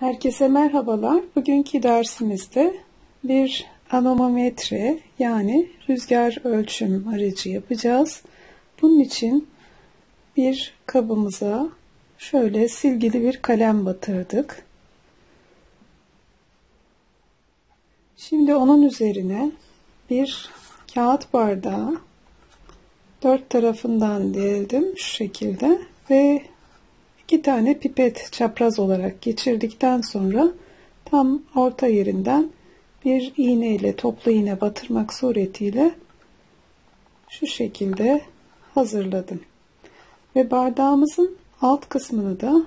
Herkese merhabalar. Bugünkü dersimizde bir anomometre yani rüzgar ölçüm aracı yapacağız. Bunun için bir kabımıza şöyle silgili bir kalem batırdık. Şimdi onun üzerine bir kağıt bardağı dört tarafından deldim şu şekilde ve iki tane pipet çapraz olarak geçirdikten sonra tam orta yerinden bir iğne ile toplu iğne batırmak suretiyle şu şekilde hazırladım. Ve bardağımızın alt kısmını da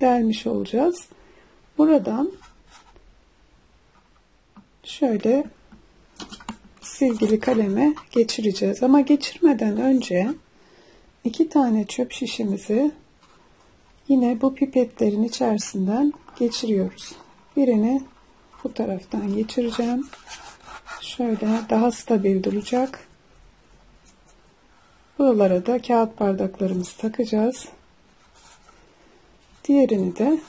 delmiş olacağız. Buradan şöyle silgili kaleme geçireceğiz. Ama geçirmeden önce iki tane çöp şişimizi yine bu pipetlerin içerisinden geçiriyoruz. Birini bu taraftan geçireceğim. Şöyle daha stabil duracak. Buralara da kağıt bardaklarımızı takacağız. Diğerini de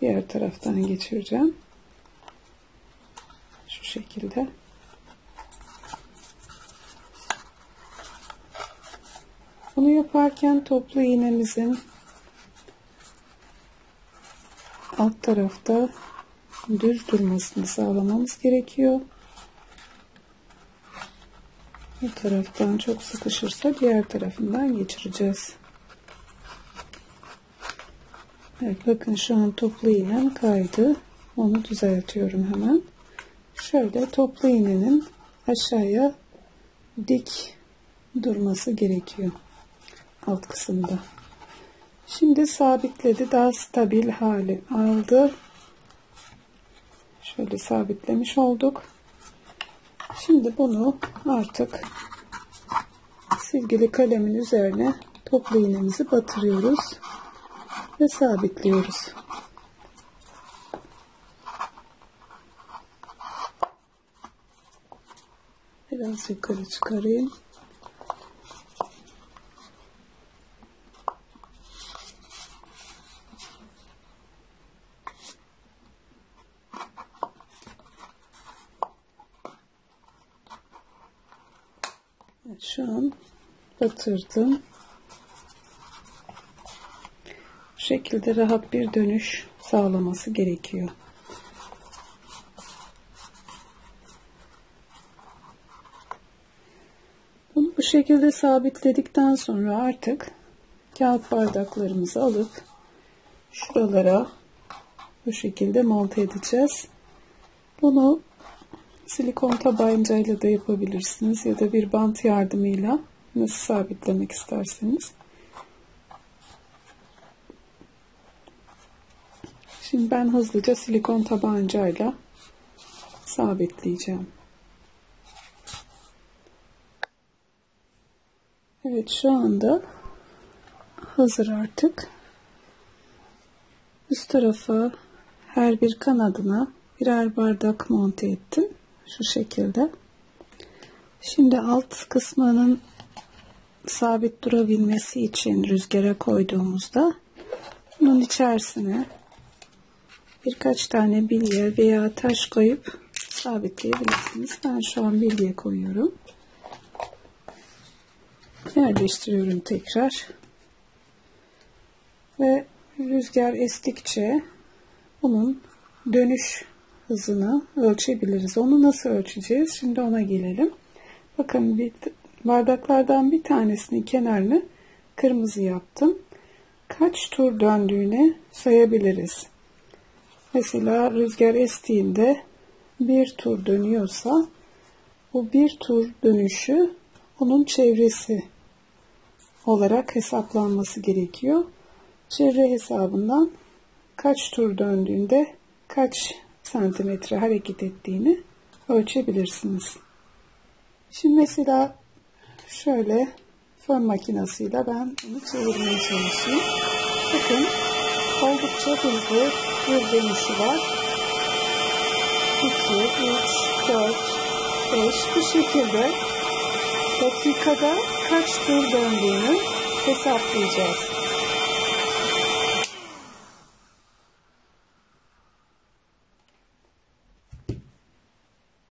diğer taraftan geçireceğim. Şu şekilde. Bunu yaparken toplu iğnemizin alt tarafta düz durmasını sağlamamız gerekiyor. Bu taraftan çok sıkışırsa diğer tarafından geçireceğiz. Evet bakın şu an toplu iğnem kaydı. Onu düzeltiyorum hemen. Şöyle toplu iğnenin aşağıya dik durması gerekiyor alt kısımda. Şimdi sabitledi. Daha stabil hali aldı. Şöyle sabitlemiş olduk. Şimdi bunu artık silgili kalemin üzerine toplu iğnemizi batırıyoruz ve sabitliyoruz. Biraz yukarı çıkarayım. Evet, şu an batırdım. Bu şekilde rahat bir dönüş sağlaması gerekiyor. Bunu bu şekilde sabitledikten sonra artık kağıt bardaklarımızı alıp şuralara bu şekilde monte edeceğiz. Bunu silikon tabancayla da yapabilirsiniz ya da bir bant yardımıyla nasıl sabitlemek isterseniz. Şimdi ben hızlıca silikon tabancayla sabitleyeceğim. Evet şu anda hazır artık. Üst tarafa her bir kanadına birer bardak monte ettim. Şu şekilde. Şimdi alt kısmının sabit durabilmesi için rüzgara koyduğumuzda bunun içerisine birkaç tane bilye veya taş koyup sabitleyebilirsiniz. Ben şu an bilye koyuyorum. Yerleştiriyorum tekrar. Ve rüzgar estikçe bunun dönüş hızını ölçebiliriz. Onu nasıl ölçeceğiz? Şimdi ona gelelim. Bakın bir, bardaklardan bir tanesinin kenarını kırmızı yaptım. Kaç tur döndüğünü sayabiliriz. Mesela rüzgar estiğinde bir tur dönüyorsa bu bir tur dönüşü onun çevresi olarak hesaplanması gerekiyor. Çevre hesabından kaç tur döndüğünde kaç santimetre hareket ettiğini ölçebilirsiniz. Şimdi mesela şöyle fön makinesiyle ben bunu çevirmeye çalışayım. Bakın oldukça hızlı bir dönüşü var. 2, 3, 4, 5 bu şekilde dakikada kaç tur döndüğünü hesaplayacağız.